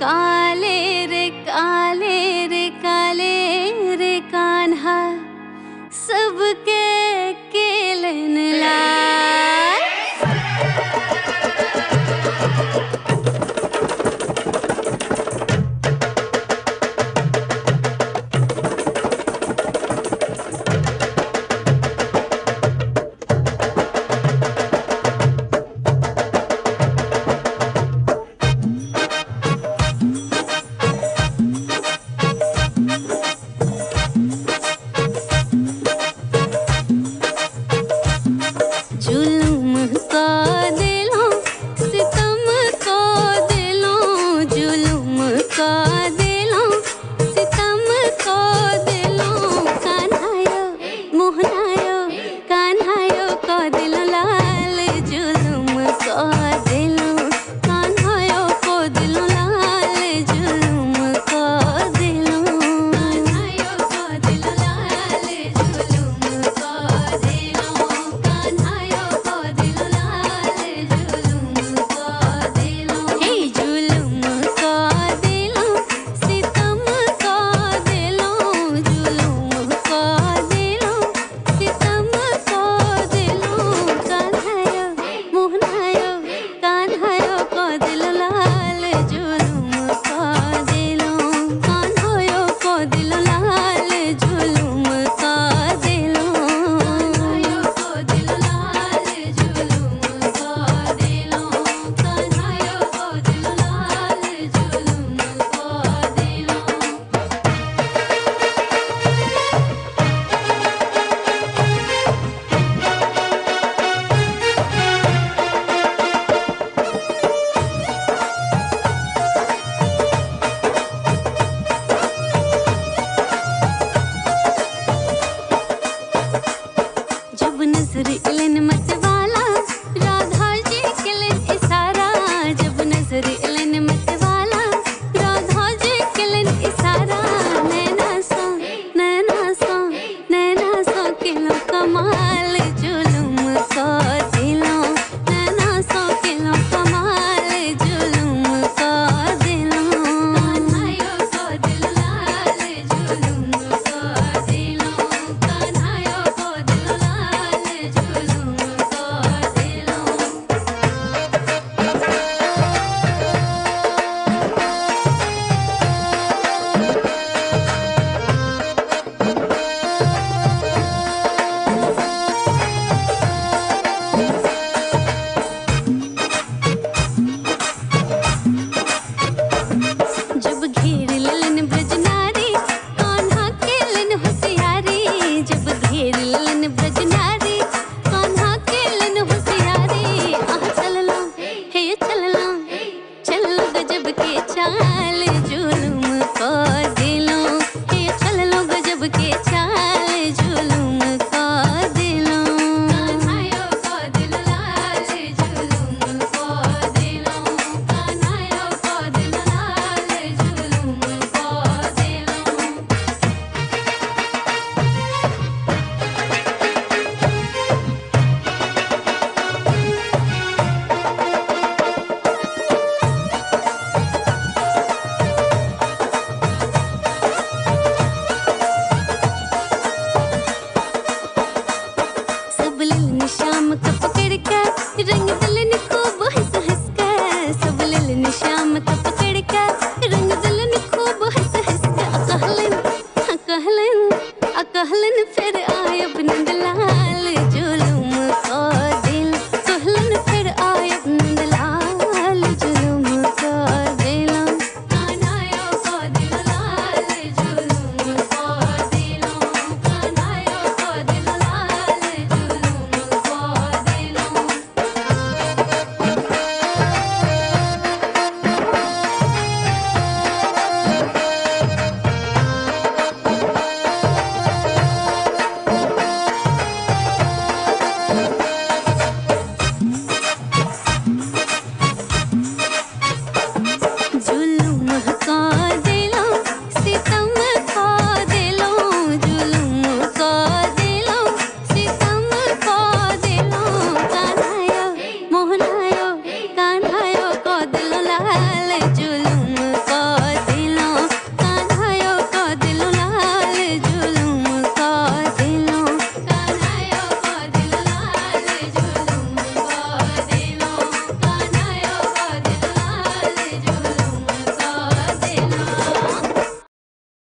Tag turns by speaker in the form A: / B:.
A: God. Braj